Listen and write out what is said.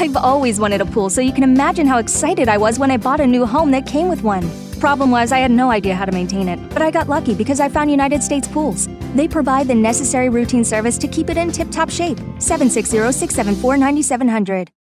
I've always wanted a pool, so you can imagine how excited I was when I bought a new home that came with one. Problem was, I had no idea how to maintain it, but I got lucky because I found United States Pools. They provide the necessary routine service to keep it in tip top shape. 760 674 9700.